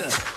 Yeah.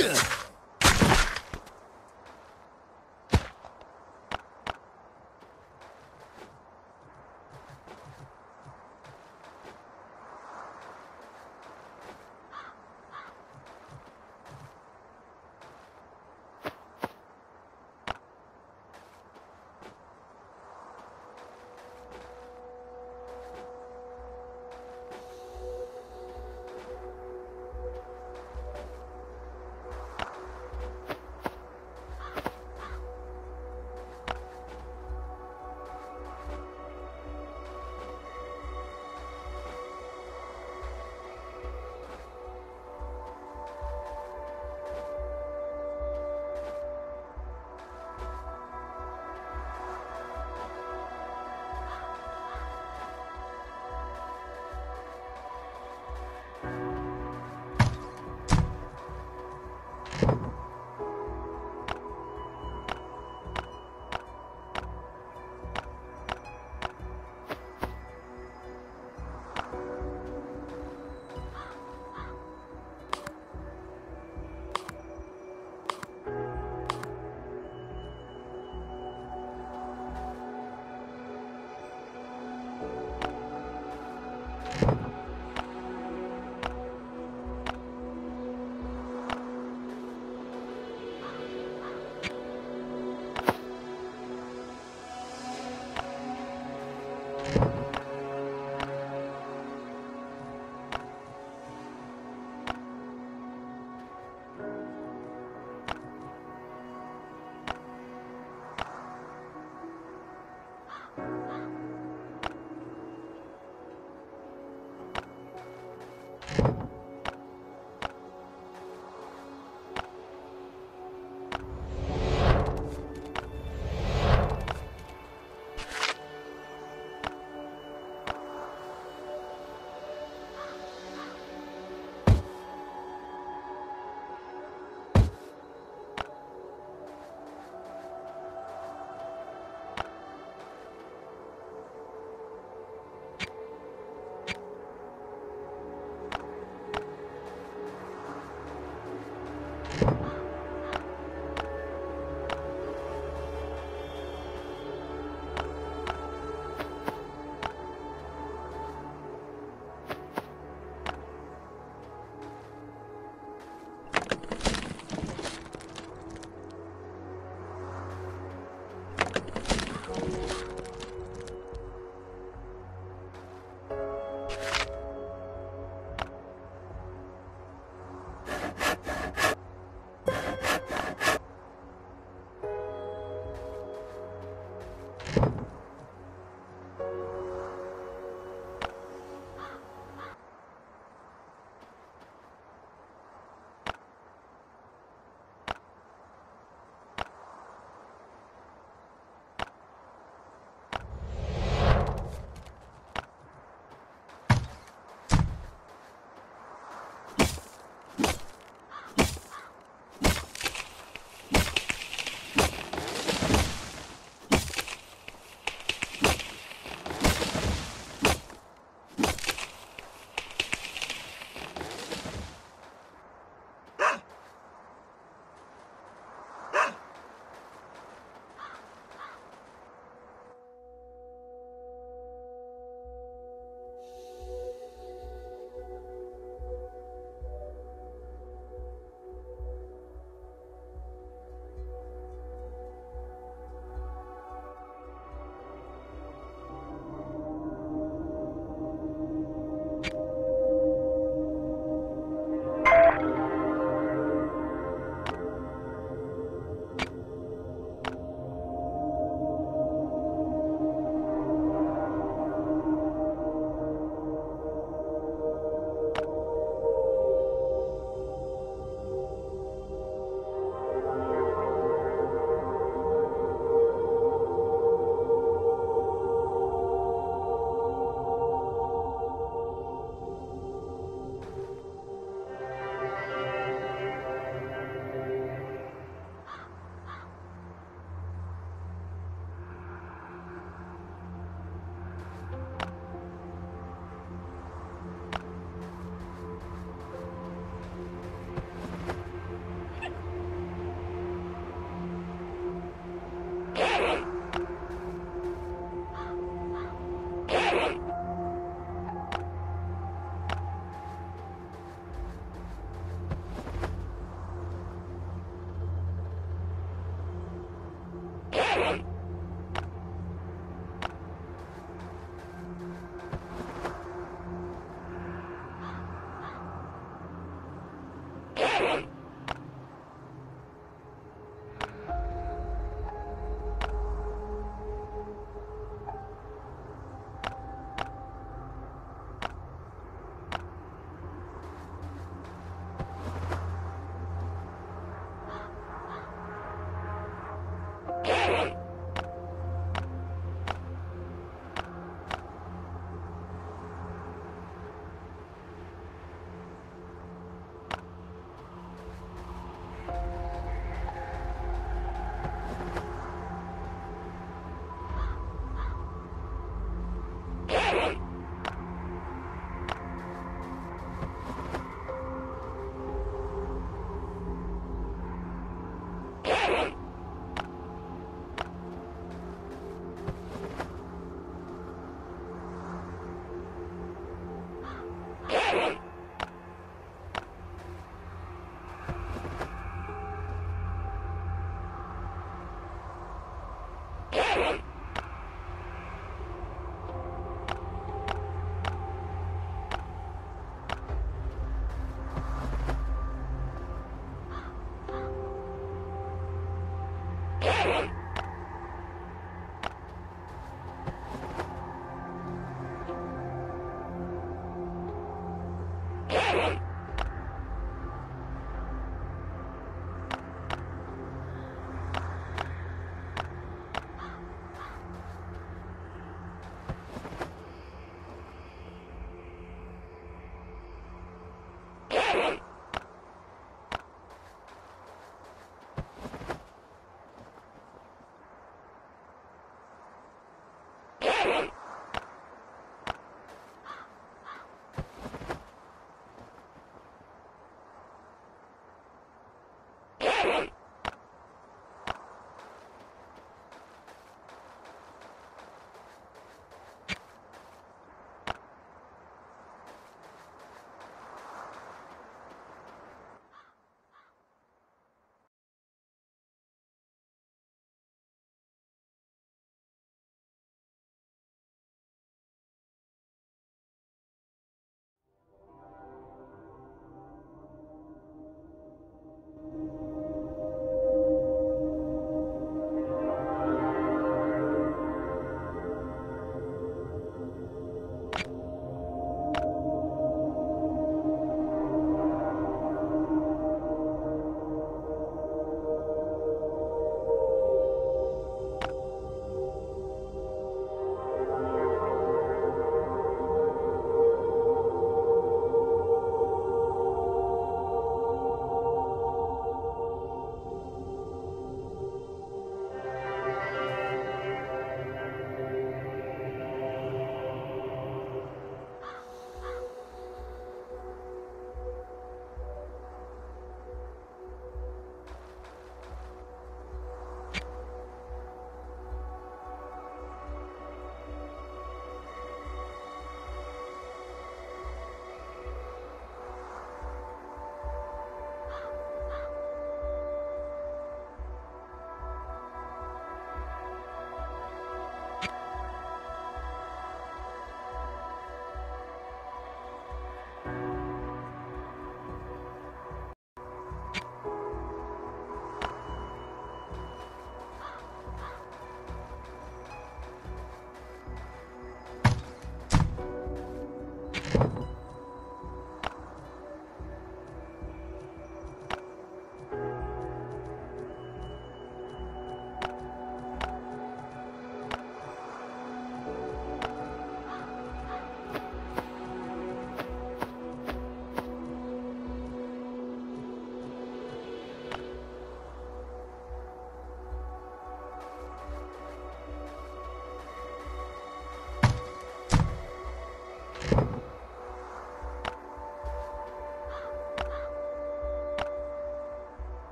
Yeah.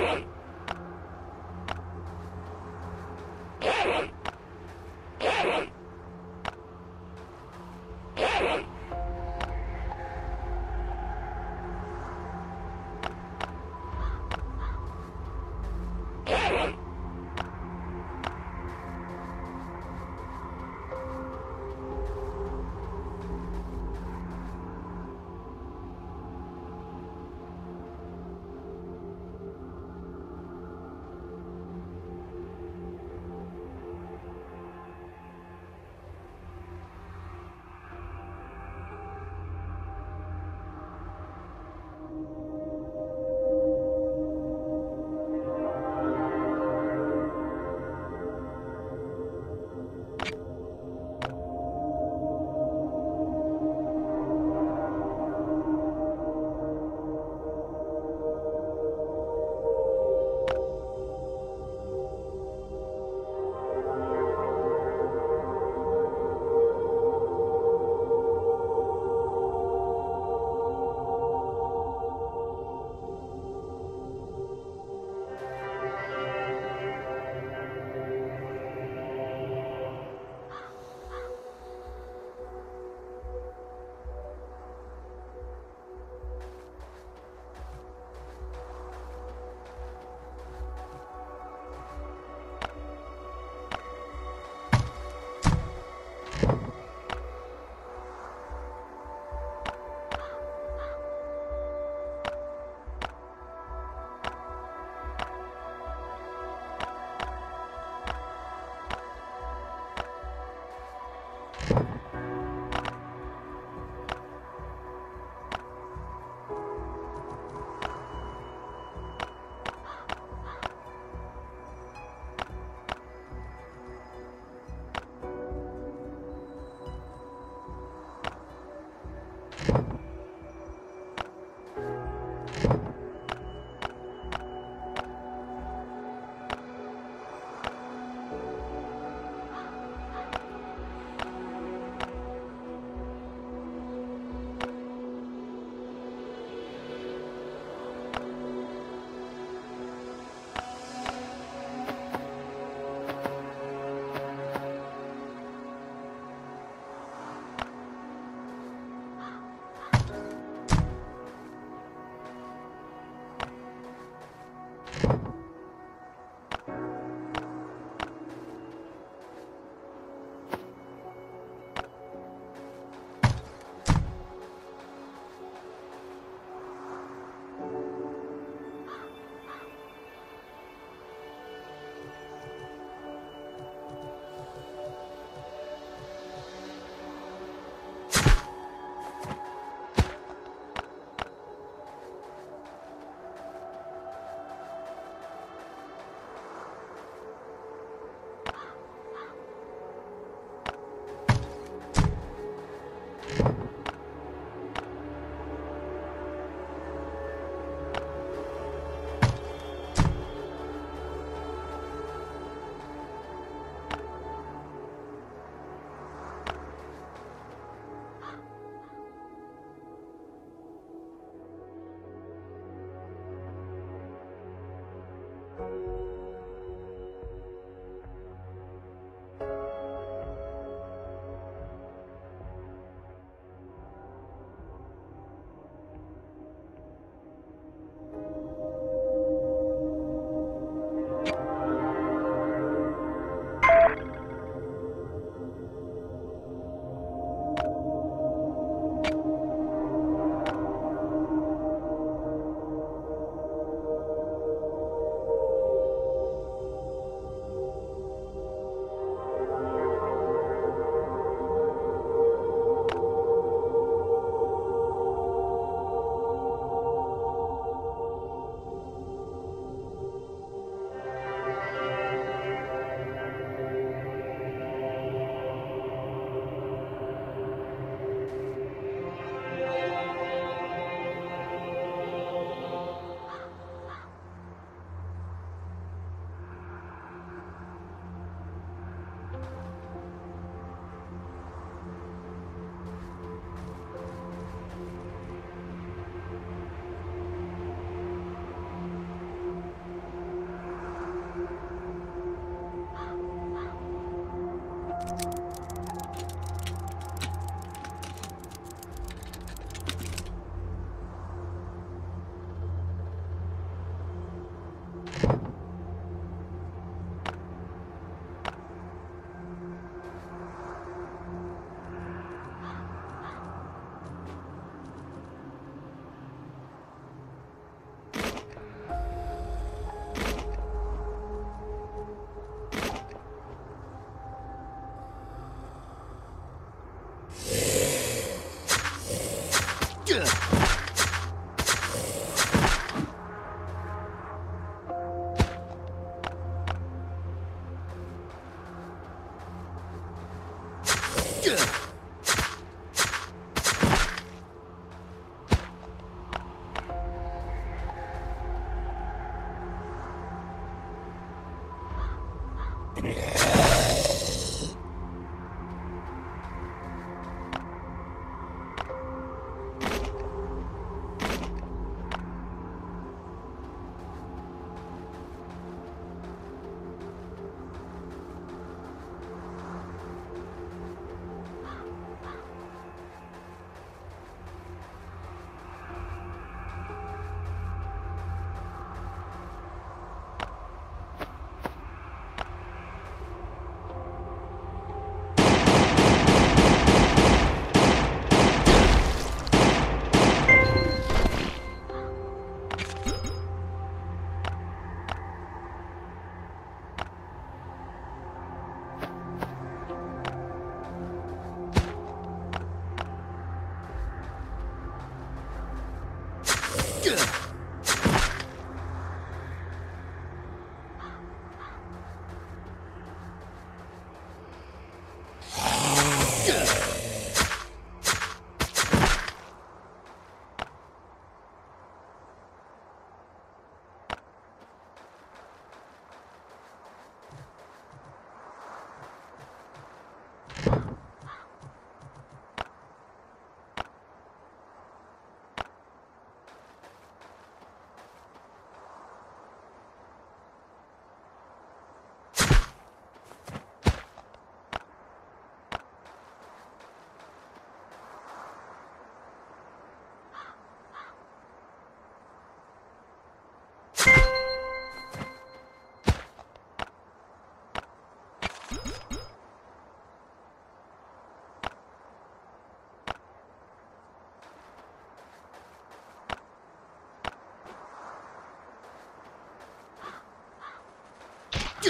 Right.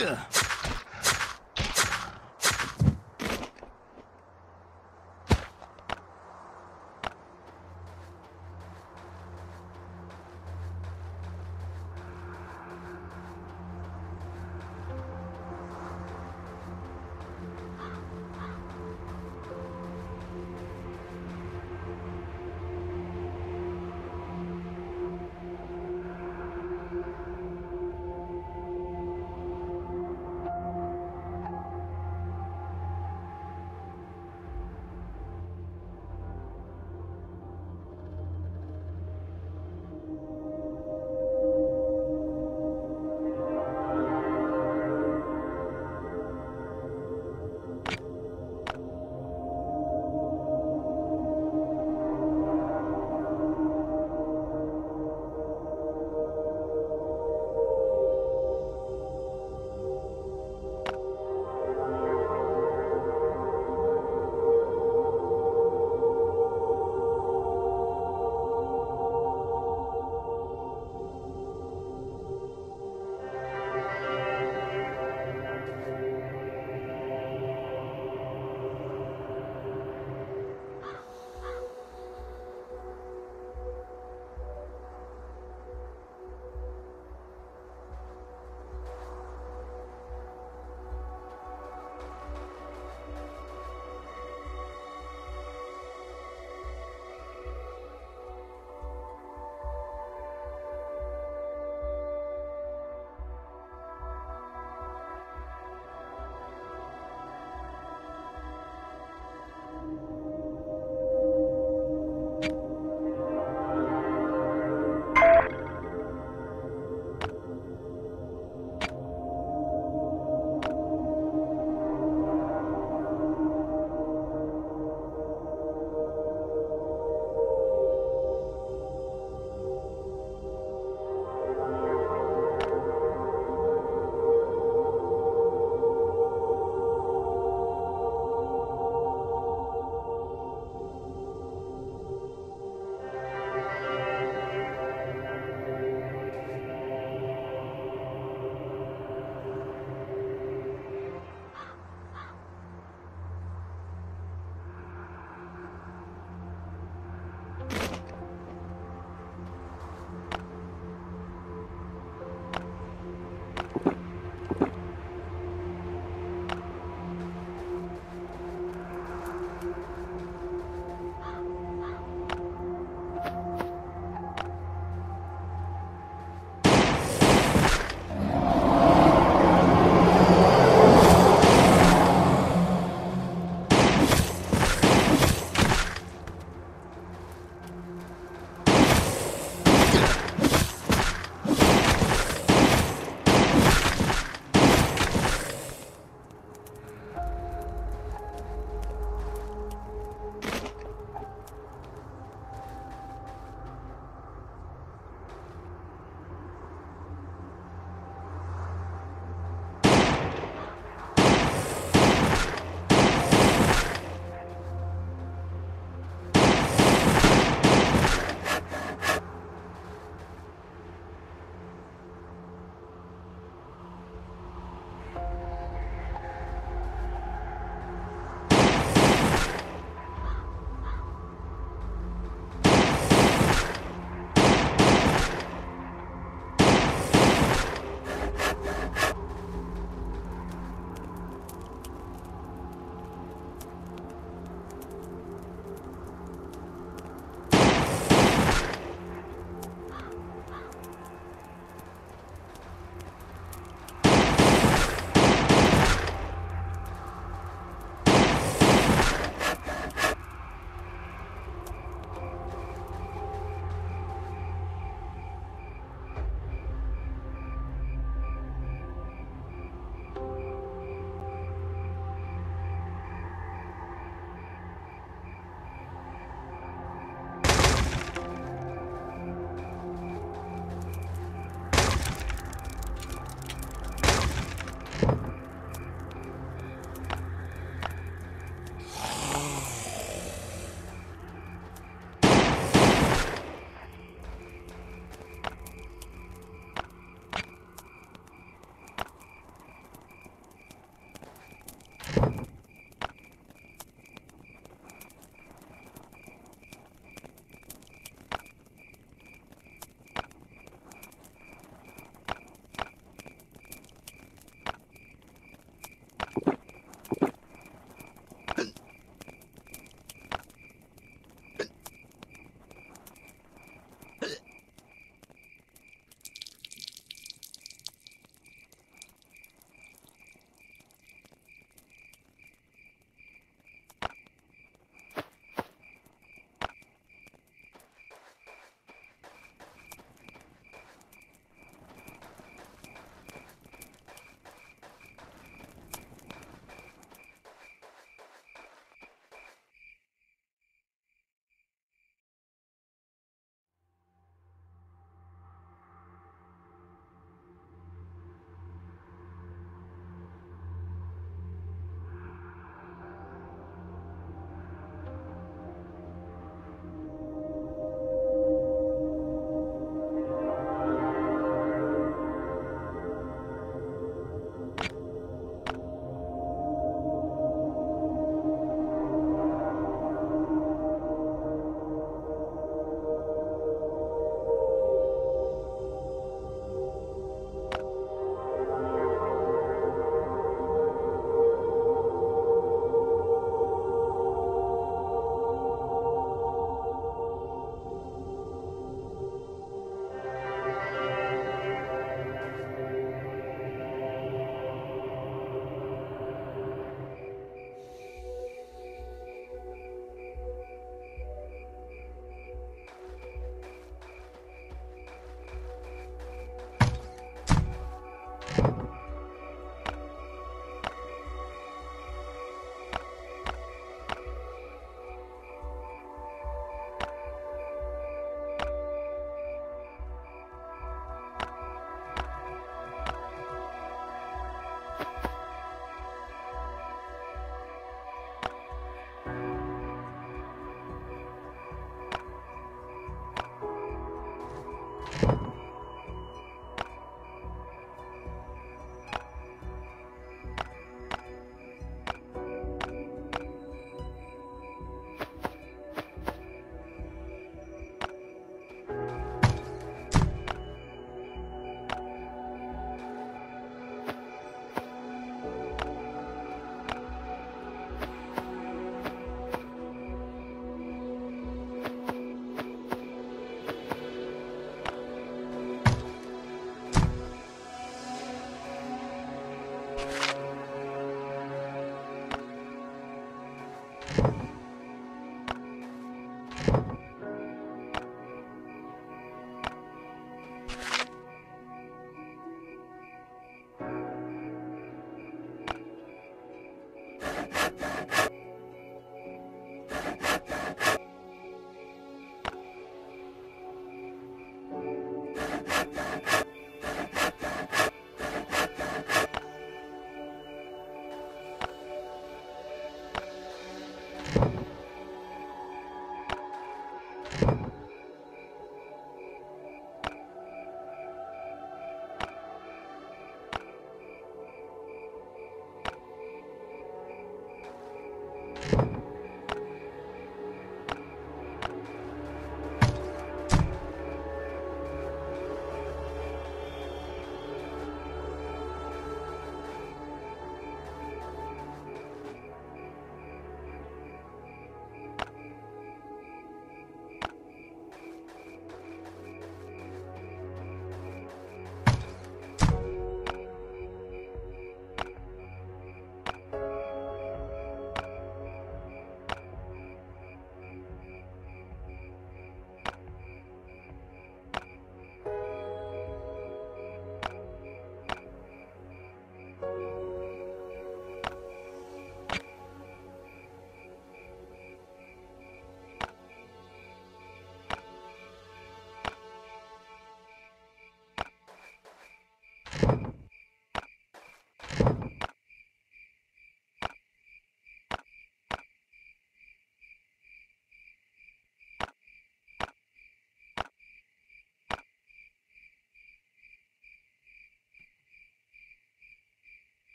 Yeah.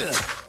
Ugh.